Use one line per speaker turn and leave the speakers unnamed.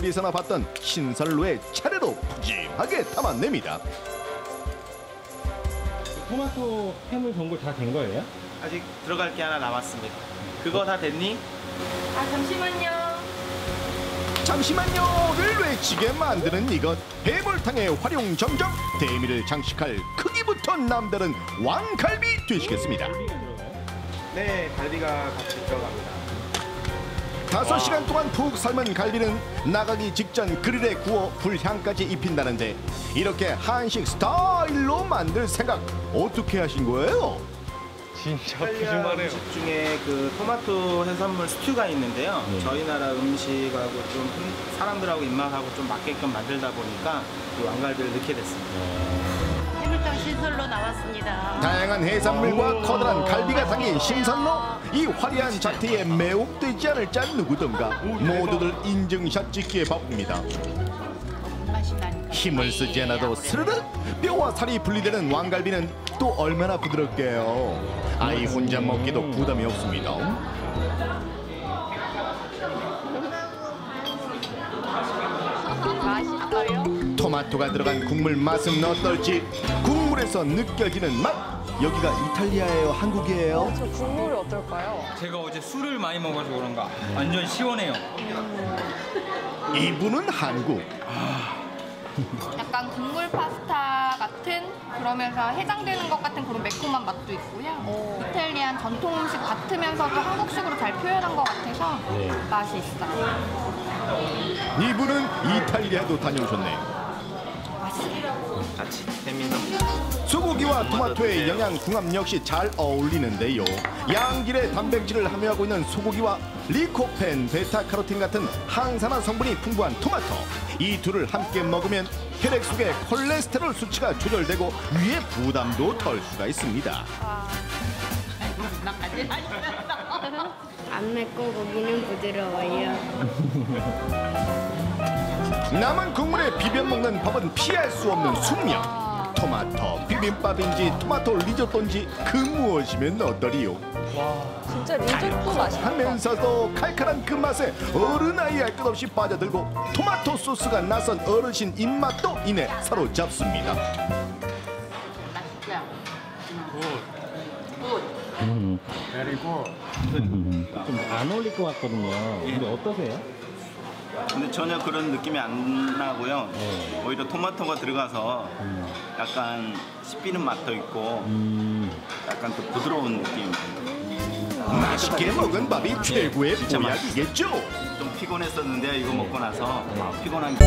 요리에서나 봤던 신선로의 차례로 푸짐하게 담아냅니다.
토마토 해물 전골 다 된 거예요?
아직 들어갈 게 하나 남았습니다. 그거 다 됐니?
아 잠시만요.
잠시만요를 외치게 만드는 이것 해물탕의 활용 점정 대미를 장식할 크기부터 남다른 왕갈비 되시겠습니다.
네, 갈비가 같이 들어갑니다.
다섯 시간 동안 푹 삶은 갈비는 나가기 직전 그릴에 구워 불향까지 입힌다는데 이렇게 한식 스타일로 만들 생각 어떻게 하신 거예요?
진짜
이탈리아 음식 중에 그 토마토 해산물 스튜가 있는데요. 저희 나라 음식하고 좀 흠- 사람들하고 입맛하고 좀 맞게끔 만들다 보니까 이 왕갈비를 넣게 됐습니다.
해물탕 신설로 나왔습니다.
다양한 해산물과 커다란 갈비가 담긴 신선로 이 화려한 자태에 매혹되지 않을 자 누구든가 모두들 인증샷 찍기에 바쁩니다. 힘을 쓰지 않아도 스르르 뼈와 살이 분리되는 왕갈비는 또 얼마나 부드럽게요. 아이 혼자 먹기도 부담이 없습니다.
맛있어요?
토마토가 들어간 국물 맛은 어떨지 국 물에서 느껴지는 맛 여기가 이탈리아예요 한국이에요
저 국물이 어떨까요?
제가 어제 술을 많이 먹어서 그런가 완전 시원해요.
이분은 한국
약간 국물 파스타 같은 그러면서 해장되는 것 같은 그런 매콤한 맛도 있고요. 이탈리안 전통 음식 같으면서도 한국식으로 잘 표현한 것 같아서 맛이 있어요.
이분은 이탈리아도 다녀오셨네요
같이 해민도
소고기와 토마토의 영양 궁합 역시 잘 어울리는데요. 양질의 단백질을 함유하고 있는 소고기와 리코펜, 베타카로틴 같은 항산화 성분이 풍부한 토마토. 이 둘을 함께 먹으면 혈액 속의 콜레스테롤 수치가 조절되고 위의 부담도 덜 수가 있습니다.
안 맵고 고기는 부드러워요.
남은 국물에 비벼 먹는 법은 피할 수 없는 숙명 토마토 비빔밥인지 토마토 리조또인지 그 무엇이면 어떠리요
진짜 리조또 맛있다.
하면서도 칼칼한 그 맛에 어른아이 할 것 없이 빠져들고 토마토 소스가 나선 어르신 입맛도 이내 사로잡습니다
좀안 어울릴 것 같거든요. 근데 어떠세요?
근데 전혀 그런 느낌이 안 나고요.
네.
오히려 토마토가 들어가서 약간 씹히는 맛도 있고
음,
약간 또 부드러운 느낌.
맛있게 먹은 밥이 최고의
진짜
보약이겠죠?
좀 피곤했었는데 이거 먹고 나서 피곤한 게